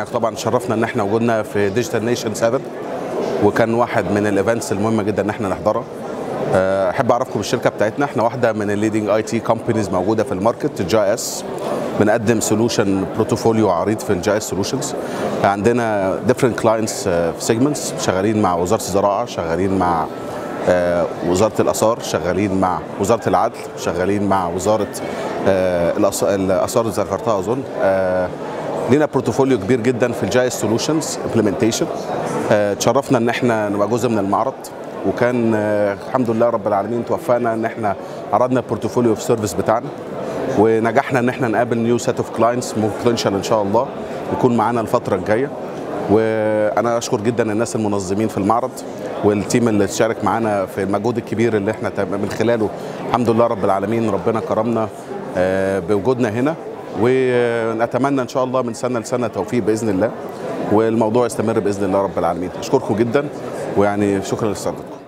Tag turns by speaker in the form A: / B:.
A: طبعا شرفنا ان إحنا وجودنا في Digital Nation 7 وكان واحد من ال events المهمة جدا إن إحنا نحضرها. آه، أحب أعرفكم بالشركة بتاعتنا. إحنا واحدة من ال leading IT companies موجودة في ال market GIS بنقدم solution portfolio عريض في ال GIS solutions عندنا different clients في segments شغالين مع وزارة الزراعة شغالين مع آه، وزارة الآثار شغالين مع وزارة العدل شغالين مع وزارة آه، الآثار اللي ذكرتها أظن. آه، لينا portfolio كبير جدا في ال GIS solutions implementation تشرفنا إن إحنا نبقى جزء من المعرض. وكان آه، الحمد لله رب العالمين توفقنا إن إحنا عرضنا ال portfolio في service بتاعنا. ونجحنا إن إحنا نقابل new set of clients potential إن شاء الله يكون معانا الفترة الجاية. وأنا أشكر جدا الناس المنظمين في المعرض وال team اللي اشترك معانا في المجهود الكبير اللي إحنا من خلاله الحمد لله رب العالمين ربنا كرمنا آه، بوجودنا هنا. ونتمنى إن شاء الله من سنة لسنة توفيق بإذن الله والموضوع يستمر بإذن الله رب العالمين. أشكركم جدا ويعني شكرا لاستعدادكم